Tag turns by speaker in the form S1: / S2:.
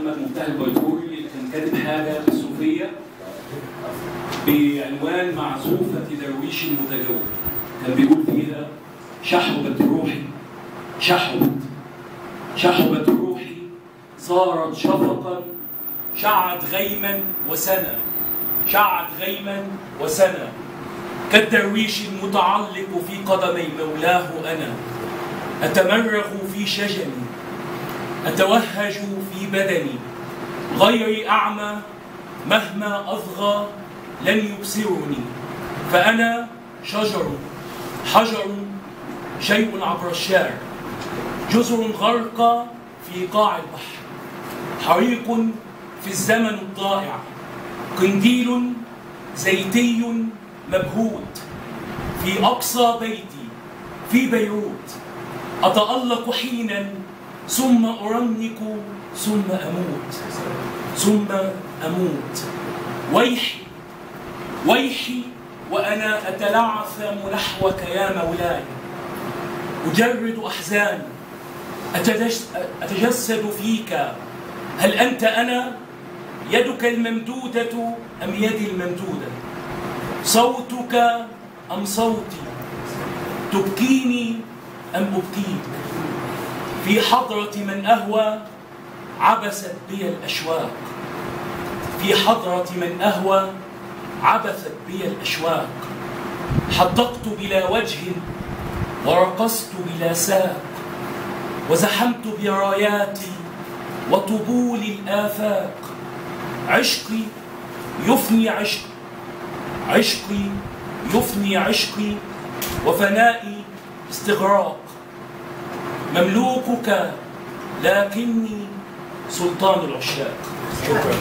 S1: محمد مفتاح البيتوري كان كاتب حاجة في الصوفية بعنوان معزوفة درويش المتجول. كان بيقول فيها شحبت روحي شحبت شحبت روحي صارت شفقا شعت غيما وسنا شعت غيما وسنا. كالدرويش المتعلق في قدمي مولاه أنا أتمرغ في شجني. أتوهج في بدني غيري أعمى مهما أصغى لن يبصرني فأنا شجر حجر شيء عبر الشارع جزر غرق في قاع البحر حريق في الزمن الضائع قنديل زيتي مبهوت في أقصى بيتي في بيروت أتألق حينا ثم ارنك ثم أموت. ثم أموت. ويحي ويحي وأنا اتلعثم نحوك يا مولاي. أجرد أحزاني. أتجس أتجسد فيك. هل أنت أنا؟ يدك الممدودة أم يدي الممدودة؟ صوتك أم صوتي؟ تبكيني أم أبكيك؟ في حضرة من أهوى عبست بي الأشواق. في حضرة من أهوى عبثت بي الأشواق. حدقت بلا وجه ورقصت بلا ساق. وزحمت براياتي وطبول الآفاق. عشقي يفني عشقي عشقي يفني عشقي. وفنائي استغراق. مملوكك لكني سلطان العشاق. شكرا.